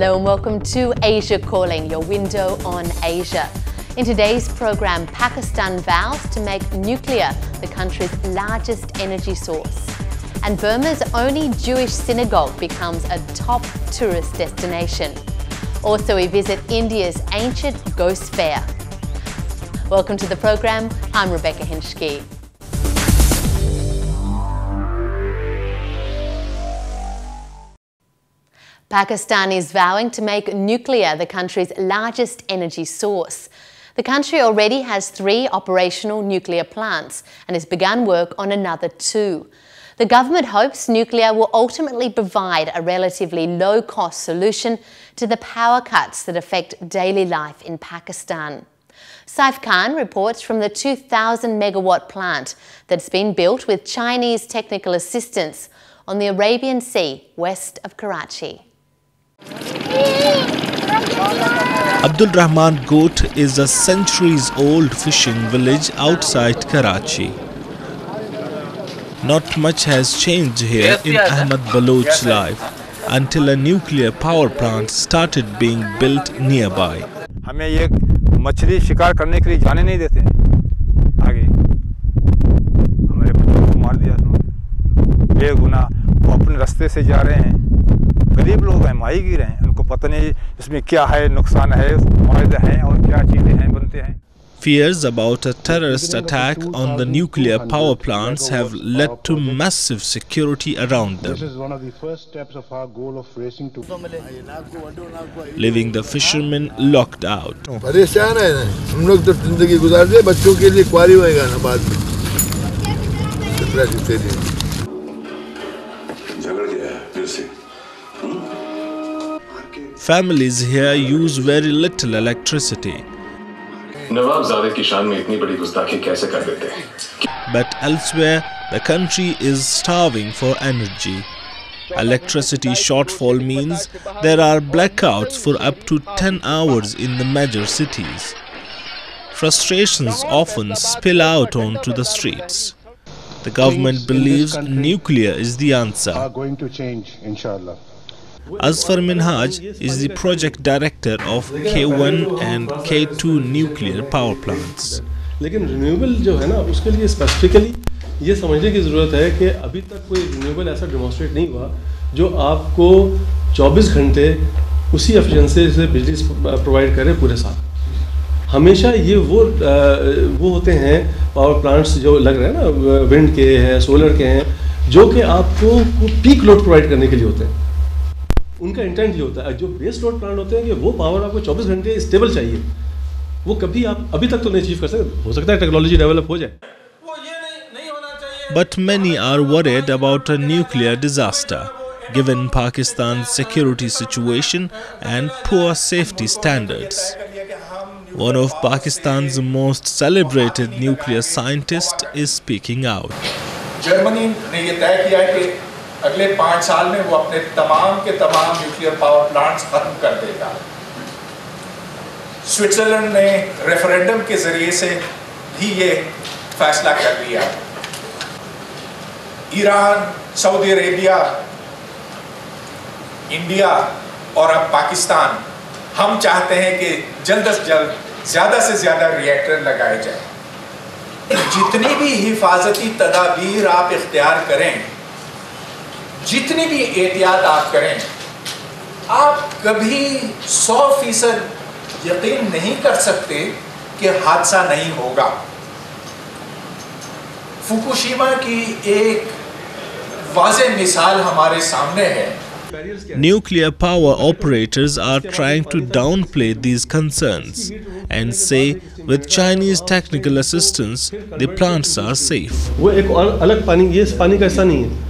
Hello and welcome to Asia Calling, your window on Asia. In today's program, Pakistan vows to make nuclear the country's largest energy source. And Burma's only Jewish synagogue becomes a top tourist destination. Also, we visit India's ancient ghost fair. Welcome to the program. I'm Rebecca Henschke. Pakistan is vowing to make nuclear the country's largest energy source. The country already has three operational nuclear plants and has begun work on another two. The government hopes nuclear will ultimately provide a relatively low cost solution to the power cuts that affect daily life in Pakistan. Saif Khan reports from the 2,000 megawatt plant that's been built with Chinese technical assistance on the Arabian Sea west of Karachi. Abdul Rehman power plant nearby ہمیں یہ مچھلی شکار کرنے کے لیے جانے نہیں دیتے رستے سے جا رہے ہیں۔ गरीब लोग हैं माहीगीर हैं उनको पता नहीं इसमें क्या है नुकसान है फायदे हैं और क्या चीज़ें हैं बनते हैं Fears about a terrorist attack on the nuclear power plants have led to massive security around This them, is one of the first steps of our goal of racing to leaving the fishermen locked out. families here use very little electricity. But elsewhere, the country is starving for energy. Electricity shortfall means there are blackouts for up to 10 hours in the major cities. Frustrations often spill out onto the streets. The government believes nuclear is the answer. Are going to change, inshallah. Asfar Minhaj is the project director of K1 and K2 nuclear power plants. لیکن renewable جو ہے نا اس کے لیے specifically یہ سمجھنے کی ضرورت ہے کہ ابھی تک کوئی رینیوبل ایسا ڈیمانسٹریٹ نہیں ہوا جو آپ کو چوبیس گھنٹے اسی افیشنسی سے بجلی پرووائڈ کرے پورے سال ہمیشہ یہ وہ وہ ہوتے ہیں پاور پلانٹس جو لگ رہے ہیں نا ونڈ کے ہیں سولر کے ہیں جو کہ آپ کو پیک لوڈ پرووائڈ کرنے کے لیے ہوتے ہیں ان کا انٹینٹ یہ ہوتا ہے جو بیس لوڈ پلانٹ ہوتے ہیں کہ وہ پاور آپ کو چوبیس گھنٹے اسٹیبل چاہیے۔ وہ کبھی آپ ابھی تک تو نہیں اچیو کر سکتے ہو سکتا ہے ٹیکنالوجی ڈیولپ ہو جائے۔ But many are worried about a nuclear disaster given Pakistan security situation and poor safety standards one of Pakistan's most celebrated nuclear scientist is speaking out Germany نے یہ طے کیا ہے کہ اگلے پانچ سال میں وہ اپنے تمام کے تمام نیوکلیر پاور پلانٹس ختم کر دے گا۔ سوئٹزرلینڈ نے ریفرینڈم کے ذریعے سے بھی یہ فیصلہ کر لیا۔ ایران، سعودی عربیہ، انڈیا اور اب پاکستان، ہم چاہتے ہیں کہ جلد از جلد زیادہ سے زیادہ ریئیکٹر لگائے جائیں۔ جتنی بھی حفاظتی تدابیر آپ اختیار کریں جتنی بھی احتیاط آپ کریں آپ کبھی سو فیصد یقین نہیں کر سکتے کہ حادثہ نہیں ہوگا۔ فوکوشیما کی ایک واضح مثال ہمارے سامنے ہے۔ Nuclear power operators are trying to downplay these concerns and say with Chinese technical assistance the plants are safe وہ ایک الگ پانی یہ اس پانی کا حصہ نہیں ہے۔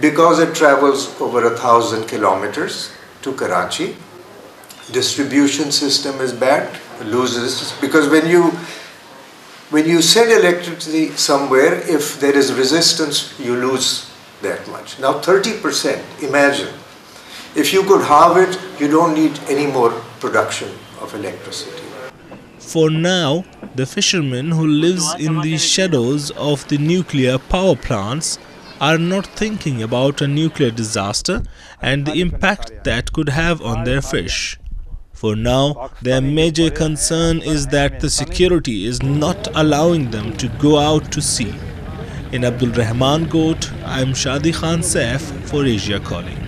because it travels over a thousand kilometers to Karachi. distribution system is bad, loses because when you when you send electricity somewhere, if there is resistance, you lose that much. Now 30%, imagine. If you could halve it, you don't need any more production of electricity. For now, the fisherman who lives in the shadows of the nuclear power plants are not thinking about a nuclear disaster and the impact that could have on their fish. For now, their major concern is that the security is not allowing them to go out to sea. In Abdul Rahman Goth, I am Shadi Khan Saif for Asia Calling.